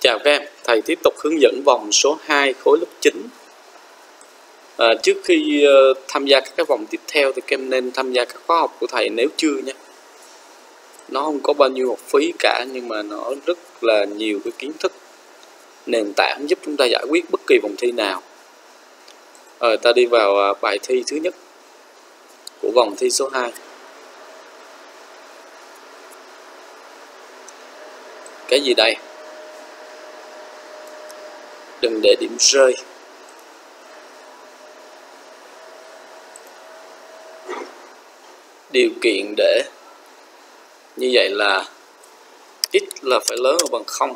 Chào các em, thầy tiếp tục hướng dẫn vòng số 2 khối lớp 9. À, trước khi uh, tham gia các cái vòng tiếp theo thì các em nên tham gia các khóa học của thầy nếu chưa nhé. Nó không có bao nhiêu học phí cả nhưng mà nó rất là nhiều cái kiến thức nền tảng giúp chúng ta giải quyết bất kỳ vòng thi nào. À, ta đi vào uh, bài thi thứ nhất của vòng thi số 2. Cái gì đây? Đừng để điểm rơi. Điều kiện để như vậy là x là phải lớn hơn bằng 0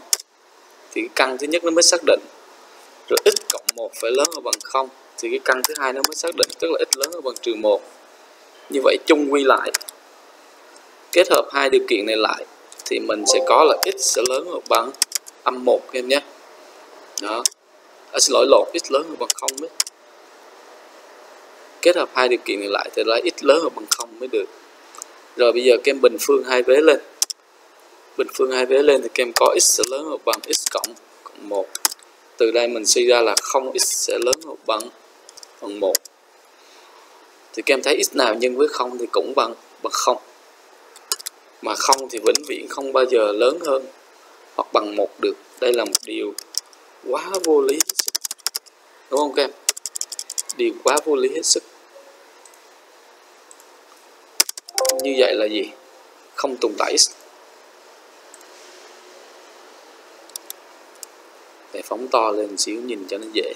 thì cái căn thứ nhất nó mới xác định. Rồi x cộng 1 phải lớn hơn bằng 0 thì cái căn thứ hai nó mới xác định, tức là x lớn hơn bằng trừ 1 như vậy chung quy lại. Kết hợp hai điều kiện này lại, thì mình sẽ có là x sẽ lớn hơn bằng âm 1 em nhé. Đó à, xin lỗi lột x lớn hơn bằng không ấy. kết hợp hai điều kiện này lại thì là x lớn hơn bằng không mới được. Rồi bây giờ kem bình phương hai vế lên. Bình phương hai vế lên thì kem có x sẽ lớn hơn bằng x cộng cộng một. Từ đây mình suy ra là không x sẽ lớn hơn bằng bằng một. Thì kem thấy x nào nhân với không thì cũng bằng bằng không. Mà không thì vĩnh viễn không bao giờ lớn hơn hoặc bằng một được. Đây là một điều quá vô lý đúng không các em? Điều quá vô lý hết sức. Như vậy là gì? Không tồn tại x để phóng to lên xíu nhìn cho nó dễ.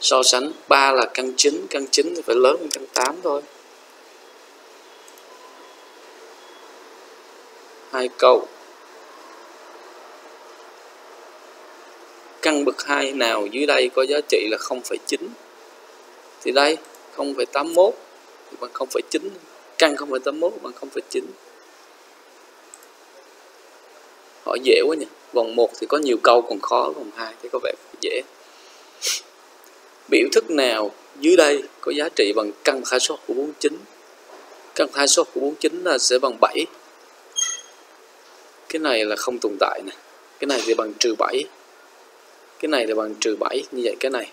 So sánh 3 là căn chính căn chính thì phải lớn hơn căn 8 thôi. Hai câu. Căn bậc 2 nào dưới đây có giá trị là 0,9 thì đây 0,81 thì bằng 0,9 căn 0,81 bằng 0,9 hỏi dễ quá nhỉ. Vòng 1 thì có nhiều câu còn khó vòng 2 thì có vẻ dễ. Biểu thức nào dưới đây có giá trị bằng căn hai số của 49 căn hai số của 49 là sẽ bằng 7 cái này là không tồn tại nè cái này thì bằng trừ 7 cái này là bằng trừ 7 như vậy cái này.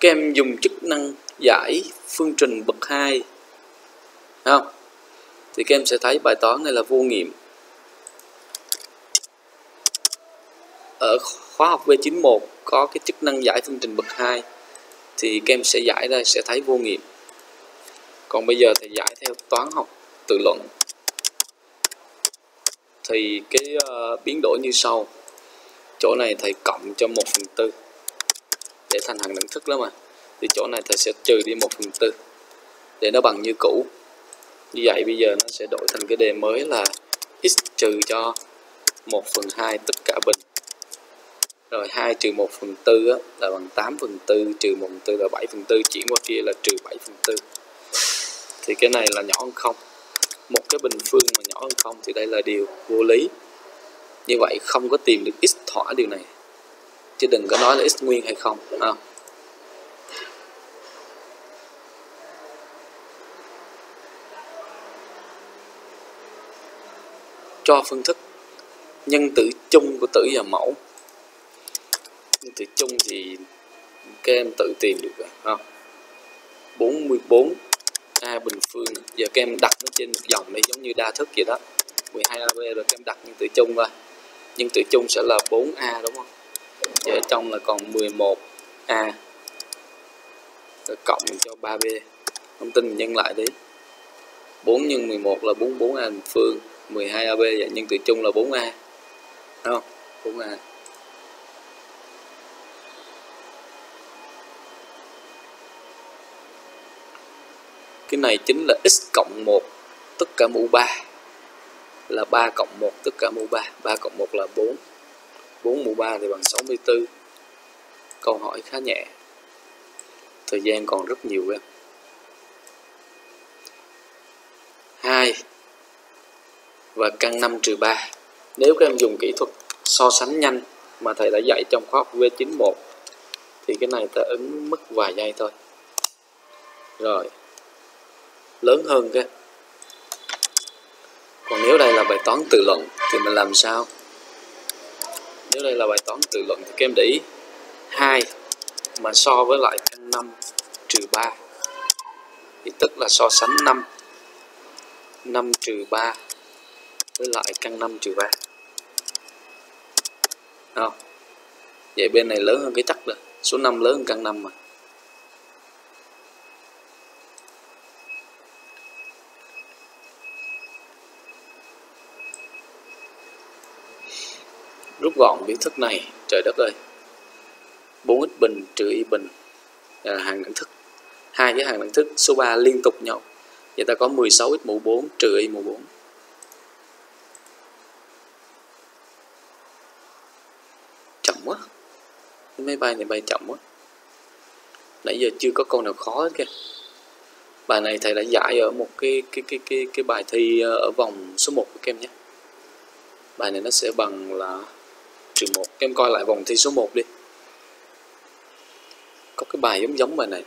Các em dùng chức năng giải phương trình bậc 2 không? Thì các em sẽ thấy bài toán này là vô nghiệm. Ở khóa học V91 có cái chức năng giải phương trình bậc 2 thì các em sẽ giải ra, sẽ thấy vô nghiệm còn bây giờ thì giải theo toán học tự luận. Thì cái uh, biến đổi như sau. Chỗ này thầy cộng cho 1 phần tư để thành hằng đẳng thức lắm mà thì chỗ này thầy sẽ trừ đi 1 phần tư để nó bằng như cũ. Như vậy bây giờ nó sẽ đổi thành cái đề mới là x trừ cho 1 phần 2 tất cả bình. Rồi 2 trừ 1 phần 4 á, là bằng 8 phần 4 trừ 1 phần 4 là 7 phần 4 chuyển qua kia là trừ 7 phần 4 thì cái này là nhỏ hơn không. Một cái bình phương mà nhỏ hơn không thì đây là điều vô lý. Như vậy không có tìm được x thỏa điều này. Chứ đừng có nói là x nguyên hay không à. cho phương thức. Nhân tử chung của tử và mẫu. Nhân tử chung thì các em tự tìm được rồi không? 44 a bình phương. Giờ các em đặt nó trên một dòng này giống như đa thức vậy đó. 12ab rồi các em đặt nhân tử chung vào nhân tử chung sẽ là 4a đúng không? Giờ ở trong là còn 11a rồi cộng cho 3b thông tin nhân lại đi. 4 nhân 11 là 44a bình phương. 12ab vậy, nhân tử chung là 4a đúng không? 4a cái này chính là x cộng 1 tất cả mũ 3 là 3 cộng 1 tất cả mũ 3 3 cộng 1 là 4 4 mũ 3 thì bằng 64 câu hỏi khá nhẹ. Thời gian còn rất nhiều em. 2 và căn 5 trừ 3 nếu các em dùng kỹ thuật so sánh nhanh mà thầy đã dạy trong khóa học V91 thì cái này ta ứng mất vài giây thôi. Rồi lớn hơn cái. Còn nếu đây là bài toán tự luận thì mình làm sao? Nếu đây là bài toán tự luận thì các em để ý. 2 mà so với lại căn 5 trừ 3 thì tức là so sánh 5 5 trừ 3 với lại căn 5 trừ 3 không? Vậy bên này lớn hơn cái chắc rồi. Số 5 lớn hơn căn 5 mà. Rút gọn biểu thức này. Trời đất ơi. 4x bình, trừ y bình. Là hàng đẳng thức. Hai cái hàng đẳng thức, số 3 liên tục nhau. Vậy ta có 16x mũ 4 trừ y mũ 4 chậm quá. Cái máy bay này bay chậm quá. Nãy giờ chưa có câu nào khó hết kìa. Bài này thầy đã giải ở một cái cái cái cái cái bài thi ở vòng số 1 của các em nhé. Bài này nó sẽ bằng là triệu 1 em coi lại vòng thi số 1 đi. Có cái bài giống giống bài này.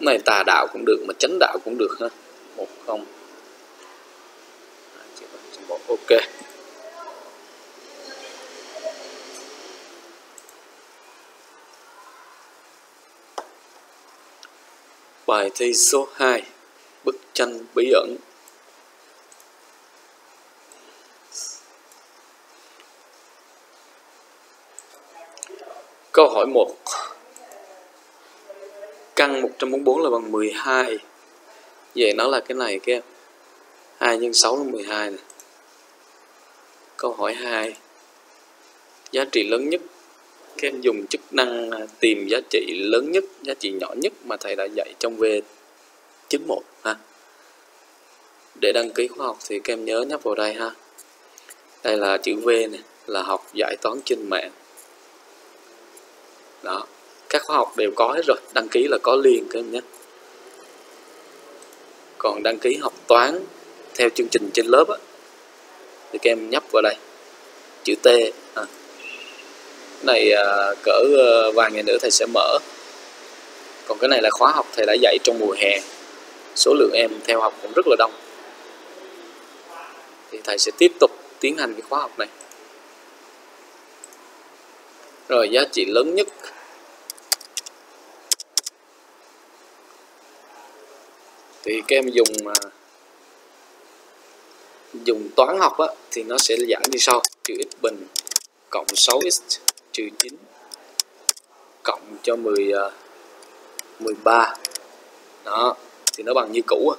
Này tà đạo cũng được mà chánh đạo cũng được ha. Một không. Ok. Bài thi số 2 bức tranh bí ẩn. Hỏi 1 Căn 144 là bằng 12 Vậy nó là cái này kia 2 x 6 là 12 này. Câu hỏi 2 Giá trị lớn nhất Các em dùng chức năng à, tìm giá trị lớn nhất, giá trị nhỏ nhất mà thầy đã dạy trong V91 ha. Để đăng ký khóa học thì các em nhớ nhấp vào đây ha. Đây là chữ V này, là học giải toán trên mạng đó các khóa học đều có hết rồi đăng ký là có liền các em nhé. Còn đăng ký học toán theo chương trình trên lớp á, thì các em nhấp vào đây chữ T à. cái này à, cỡ à, vài ngày nữa thầy sẽ mở. Còn cái này là khóa học thầy đã dạy trong mùa hè. Số lượng em theo học cũng rất là đông. Thì thầy sẽ tiếp tục tiến hành cái khóa học này. Rồi giá trị lớn nhất thì các em dùng mà dùng toán học á, thì nó sẽ giải như sau. Trừ x bình cộng 6x trừ 9 cộng cho 10 13 à, đó thì nó bằng như cũ à.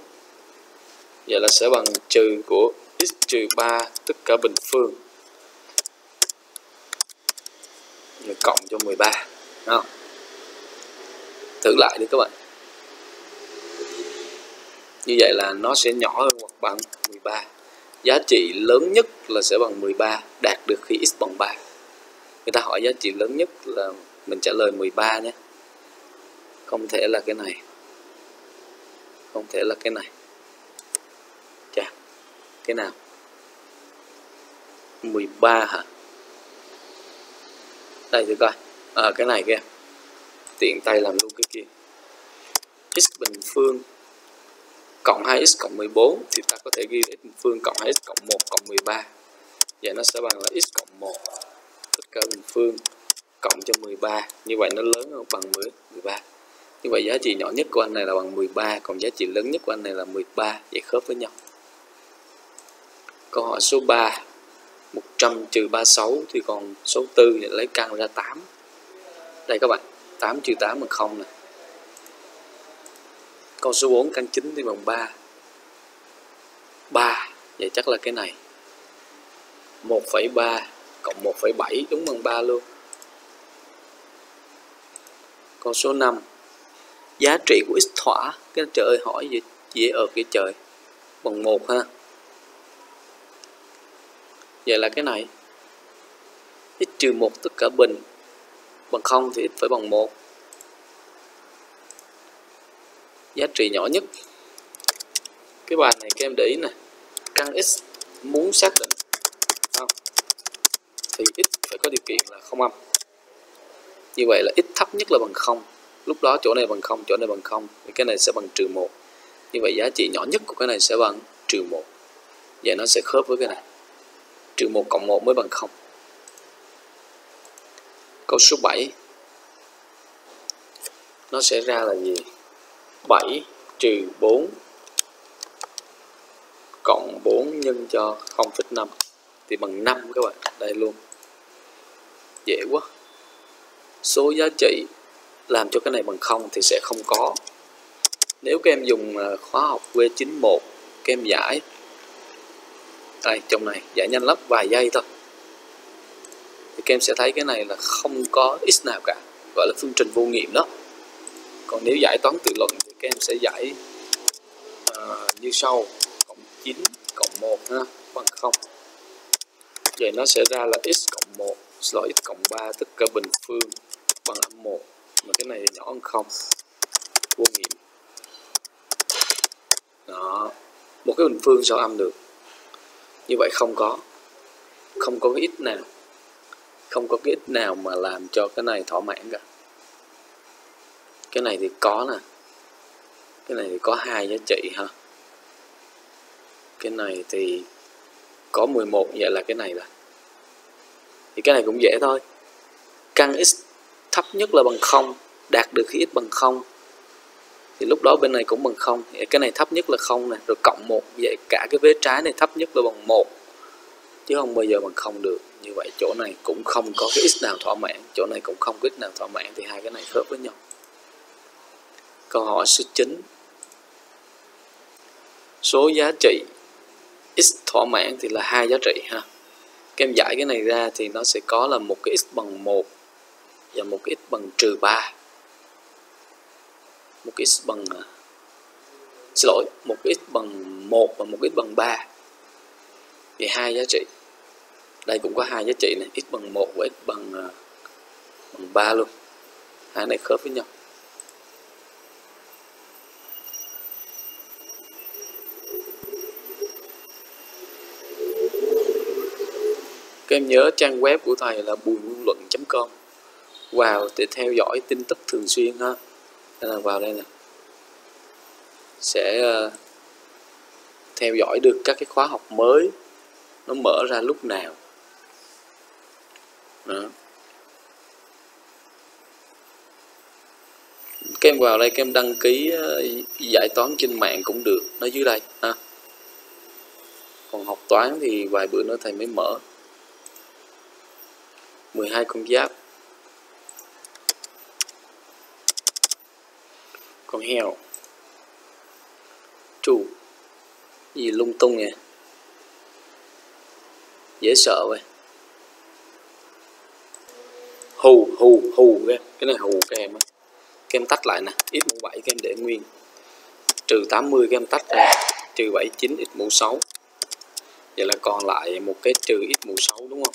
vậy là sẽ bằng trừ của x trừ 3 tất cả bình phương. Rồi cộng cho 13 đó. thử lại đi các bạn như vậy là nó sẽ nhỏ hơn hoặc bằng 13 giá trị lớn nhất là sẽ bằng 13 đạt được khi x bằng 3 người ta hỏi giá trị lớn nhất là mình trả lời 13 nhé. Không thể là cái này. Không thể là cái này. Chà cái nào? 13 hả? Đây thử coi. À, cái này kia tiện tay làm luôn cái kia. X bình phương cộng 2x cộng 14 thì ta có thể ghi x bình phương cộng 2x cộng 1 cộng 13 vậy nó sẽ bằng là x cộng 1 tất cả bình phương cộng cho 13 như vậy nó lớn hơn bằng 10, 13 như vậy giá trị nhỏ nhất của anh này là bằng 13 còn giá trị lớn nhất của anh này là 13 vậy khớp với nhau. Câu hỏi số 3 100 trừ 36 thì còn số 4 thì lấy căn ra 8 đây các bạn 8 trừ 8 bằng 0 này Câu số 4 căn 9 thì bằng 3 3 Vậy chắc là cái này. 1,3 cộng 1,7 đúng bằng 3 luôn. Câu số 5 Giá trị của x thỏa. Cái trời ơi hỏi gì dễ ở cái trời. Bằng 1 ha. Vậy là cái này. X trừ 1 tất cả bình. Bằng 0 thì x phải bằng 1 giá trị nhỏ nhất. Cái bài này các em để ý nè. Căn x muốn xác định không? thì x phải có điều kiện là không âm. Như vậy là x thấp nhất là bằng không. Lúc đó chỗ này bằng 0 chỗ này bằng 0 thì cái này sẽ bằng trừ 1 như vậy giá trị nhỏ nhất của cái này sẽ bằng trừ 1 vậy nó sẽ khớp với cái này. Trừ 1 cộng 1 mới bằng 0 câu số 7 nó sẽ ra là gì? 7 trừ 4 cộng 4 nhân cho 0,5 thì bằng 5 các bạn. Đây luôn. Dễ quá. Số giá trị làm cho cái này bằng 0 thì sẽ không có. Nếu các em dùng à, khóa học V91 các em giải. Đây trong này giải nhanh lắm vài giây thôi. Thì các em sẽ thấy cái này là không có x nào cả gọi là phương trình vô nghiệm đó. Còn nếu giải toán tự luận các em sẽ giải uh, như sau cộng 9 cộng 1 ha, bằng 0 vậy nó sẽ ra là x cộng 1 lỗi x cộng 3 tất cả bình phương bằng âm 1 mà cái này nhỏ hơn 0 vô nghiệm. Đó một cái bình phương sao âm được? Như vậy không có không có cái x nào không có cái x nào mà làm cho cái này thỏa mãn cả. Cái này thì có nè cái này thì có hai giá trị ha. Cái này thì có 11 vậy là cái này là thì cái này cũng dễ thôi. Căn x thấp nhất là bằng 0 đạt được khi x bằng 0 thì lúc đó bên này cũng bằng 0 cái này thấp nhất là 0 này rồi cộng 1 vậy cả cái vế trái này thấp nhất là bằng 1 chứ không bao giờ bằng 0 được. Như vậy chỗ này cũng không có cái x nào thỏa mãn. Chỗ này cũng không có x nào thỏa mãn, thì hai cái này khớp với nhau. Câu hỏi số 9 số giá trị x thỏa mãn thì là hai giá trị ha. Các em giải cái này ra thì nó sẽ có là một cái x bằng 1 và một cái x bằng trừ 3 một cái x bằng à, xin lỗi, một cái x bằng 1 và một cái x bằng 3 thì hai giá trị. Đây cũng có hai giá trị này, x bằng 1 và x bằng à, bằng 3 luôn. Hai này khớp với nhau. Em nhớ trang web của thầy là bùi ngôn luận.com vào để theo dõi tin tức thường xuyên ha. Nên là vào đây nè. Sẽ uh, theo dõi được các cái khóa học mới. Nó mở ra lúc nào. Đó. các em vào đây các em đăng ký uh, giải toán trên mạng cũng được. Nó dưới đây ha. Còn học toán thì vài bữa nữa thầy mới mở. 12 con giáp. Con heo. Chủ gì lung tung nè dễ sợ vậy. Hù hù hù cái cái này hù các em các em tách lại nè. X mũ 7 các em để nguyên. Trừ 80 các em tách ra. Trừ 79 x mũ 6 vậy là còn lại một cái trừ x mũ 6 đúng không?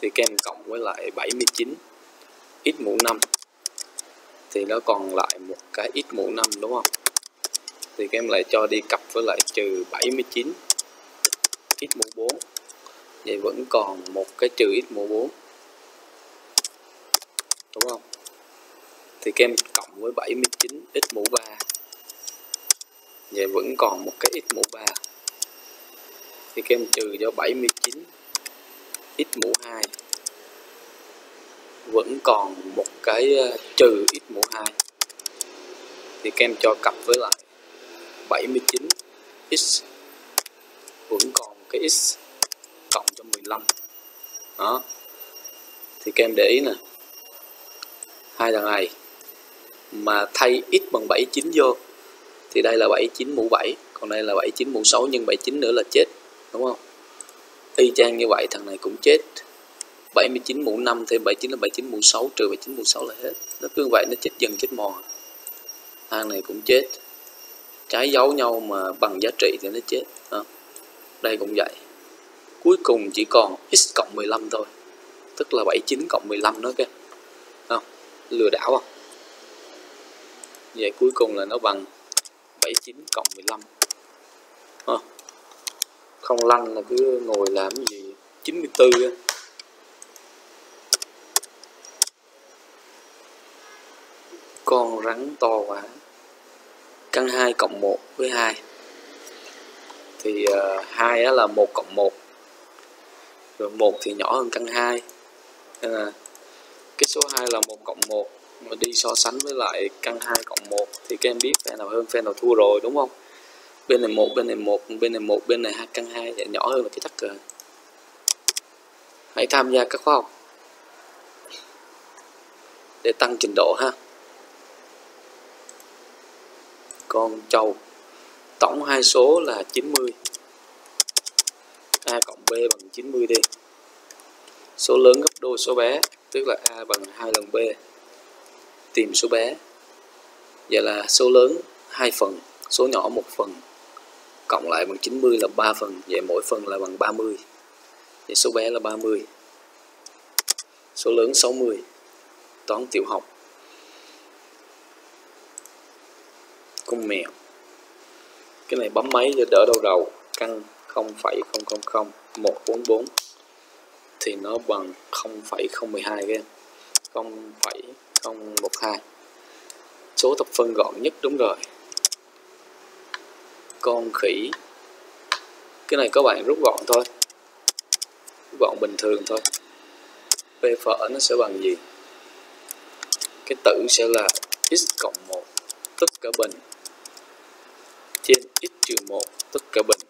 Thì kem cộng với lại 79 x mũ 5 thì nó còn lại một cái x mũ 5 đúng không? Thì các em lại cho đi cặp với lại trừ 79 x mũ 4 vậy vẫn còn một cái trừ x mũ 4 đúng không? Thì các em cộng với 79 x mũ 3 vậy vẫn còn một cái x mũ 3 thì các em trừ cho 79 x mũ 2 vẫn còn một cái ờ, trừ x mũ 2 thì các em cho cặp với lại 79 x. Vẫn còn cái x cộng cho 15 đó. Thì các em để ý nè. Hai thằng này mà thay x bằng 79 vô thì đây là 79 mũ 7 còn đây là 79 mũ 6 nhưng 79 nữa là chết, đúng không? Y chang như vậy, thằng này cũng chết. 79 mũ 5 thêm 79 là 79 mũ 6 trừ 79 mũ 6 là hết. Nó cứ vậy, nó chết dần chết mòn. Thằng này cũng chết. Trái dấu nhau mà bằng giá trị thì nó chết. À. đây cũng vậy. Cuối cùng chỉ còn x cộng 15 thôi. Tức là 79 cộng 15 nữa kìa. Không lừa đảo không? Vậy cuối cùng là nó bằng 79 cộng 15 không lăn là cứ ngồi làm cái gì? 94 á. Con rắn to quá. Căn 2 cộng 1 với 2 thì ờ, uh, 2 á là 1 cộng 1 rồi 1 thì nhỏ hơn căn 2 nên là cái số 2 là 1 cộng 1 mà đi so sánh với lại căn 2 cộng 1 thì các em biết phe nào hơn phe nào thua rồi đúng không? Bên này một, bên này một, bên này một, bên này hai, căn hai dạ, nhỏ hơn là cái tắc cờ. Hãy tham gia các khóa học. Để tăng trình độ ha. Con trâu. Tổng hai số là 90 a cộng b bằng 90 đi. Số lớn gấp đôi số bé, tức là a bằng 2 lần b. Tìm số bé. Vậy là số lớn hai phần, số nhỏ một phần cộng lại bằng 90 là 3 phần vậy mỗi phần là bằng 30 vậy số bé là 30 số lớn 60 toán tiểu học. Con mèo. Cái này bấm máy cho đỡ đau đầu. Căn 0,000 144 thì nó bằng 0,012 cái 0,012 số thập phân gọn nhất đúng rồi con khỉ. Cái này các bạn rút gọn thôi. Rút gọn bình thường thôi. P phở nó sẽ bằng gì? Cái tử sẽ là x cộng 1 tất cả bình. Trên x trừ 1 tất cả bình.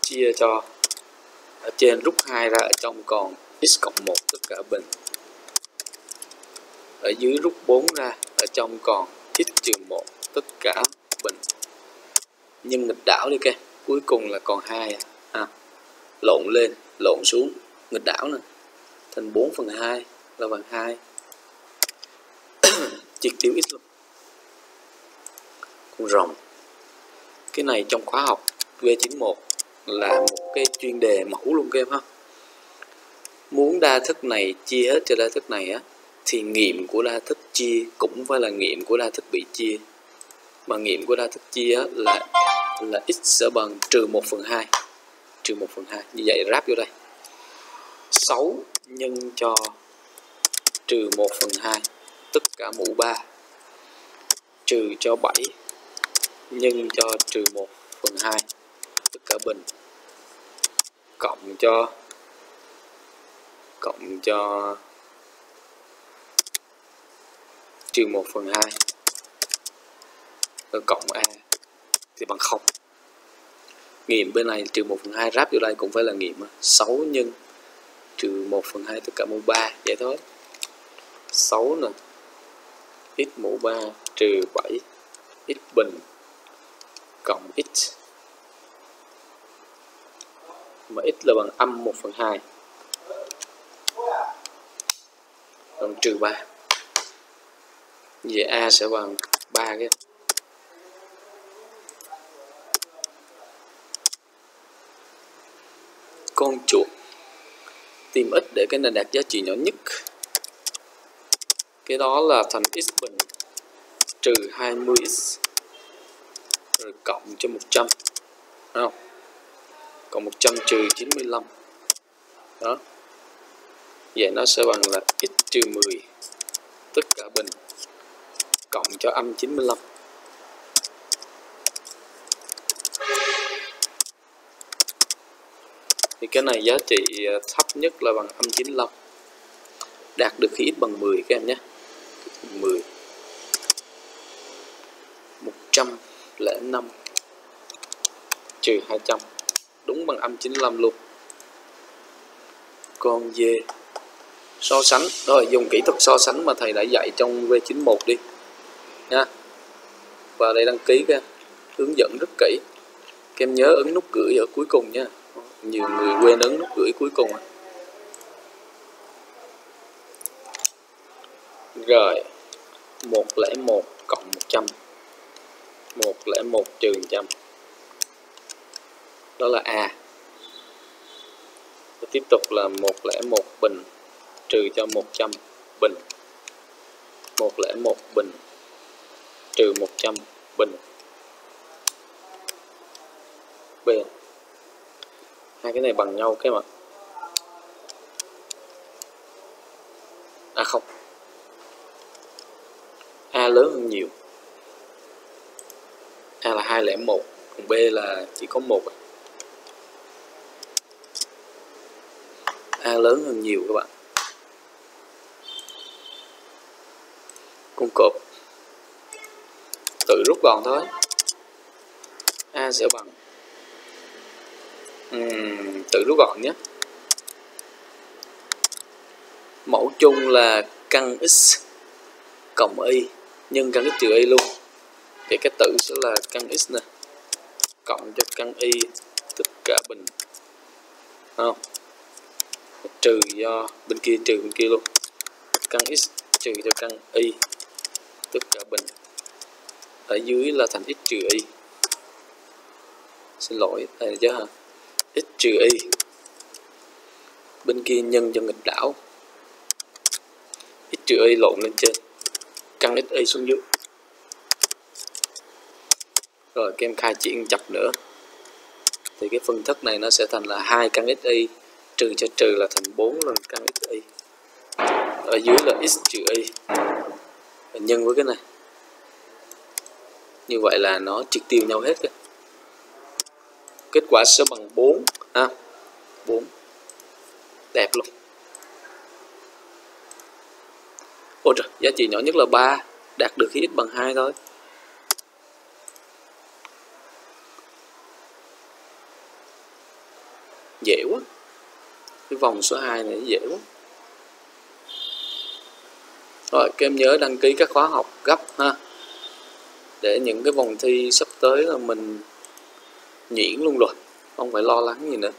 Chia cho. Ở trên rút 2 ra, ở trong còn x cộng 1 tất cả bình. Ở dưới rút 4 ra, ở trong còn x trừ 1 tất cả bình nhưng nghịch đảo đi kìa cuối cùng là còn hai à. à lộn lên lộn xuống nghịch đảo nè. Thành 4 phần 2 là bằng 2 triệt tiêu ít luôn con rồng. Cái này trong khóa học V91 là một cái chuyên đề mẫu luôn game em ha. Muốn đa thức này chia hết cho đa thức này á thì nghiệm của đa thức chia cũng phải là nghiệm của đa thức bị chia. Mà nghiệm của đa thức chia á, là là x sẽ bằng trừ 1 phần 2 trừ 1 phần 2 như vậy ráp vô đây. 6 nhân cho trừ 1 phần 2 tất cả mũ 3 trừ cho 7 nhân cho trừ 1 phần 2 tất cả bình. Cộng cho cộng cho trừ 1 phần 2 cộng a thì bằng 0 nghiệm bên này trừ 1 phần 2 ráp vô đây cũng phải là nghiệm 6 nhân trừ 1 phần 2 tất cả mũ 3 vậy thôi. 6 nè x mũ 3 trừ 7 x bình cộng x mà x là bằng âm 1 phần 2 còn trừ 3 vậy a sẽ bằng 3 cái. Con chuột. Tìm x để cái này đạt giá trị nhỏ nhất. Cái đó là thành x bình, trừ 20x rồi cộng cho 100 Đúng không? Còn 100 trừ 95 đó. Vậy nó sẽ bằng là x trừ 10 tất cả bình, cộng cho âm 95 thì cái này giá trị à, thấp nhất là bằng âm 95 đạt được khi x bằng 10 các em nhé. 10 105 trừ 200 đúng bằng âm 95 luôn. Con dê so sánh, rồi dùng kỹ thuật so sánh mà thầy đã dạy trong V91 đi. Nha. Và đây đăng ký cái hướng dẫn rất kỹ. Các em nhớ ấn nút gửi ở cuối cùng nha nhiều người quên ấn nút gửi cuối cùng. Rồi 101 cộng 100 101 trừ 100 đó là A. Và tiếp tục là 101 bình trừ cho 100 bình. 101 bình trừ 100 bình. B hai cái này bằng nhau cái mà. À không. A lớn hơn nhiều. A là 201 còn B là chỉ có một. A lớn hơn nhiều các bạn. Cung cộp. Tự rút gọn thôi. A sẽ bằng uhm, tự rút gọn nhé mẫu chung là căn x cộng y nhân căn x trừ y luôn. Thì cái tử sẽ là căn x nè cộng cho căn y tất cả bình. Không? Trừ do bên kia trừ bên kia luôn. Căn x trừ cho căn y tất cả bình. Ở dưới là thành x trừ y. Xin lỗi thầy chứ hả x trừ y. Bên kia nhân cho nghịch đảo. X trừ y lộn lên trên. Căn x y xuống dưới. Rồi các em khai triển chập nữa. Thì cái phân thức này nó sẽ thành là hai căn xy trừ cho trừ là thành 4 lần căn x y. Ở dưới là x trừ y. Nhân với cái này. Như vậy là nó triệt tiêu nhau hết rồi kết quả sẽ bằng 4 ha 4 đẹp luôn. Ôi trời, giá trị nhỏ nhất là 3 đạt được khi x bằng 2 thôi. Dễ quá. Cái vòng số 2 này dễ quá. Rồi, các em nhớ đăng ký các khóa học gấp, ha. Để những cái vòng thi sắp tới là mình nhuyễn luôn rồi không phải lo lắng gì nữa.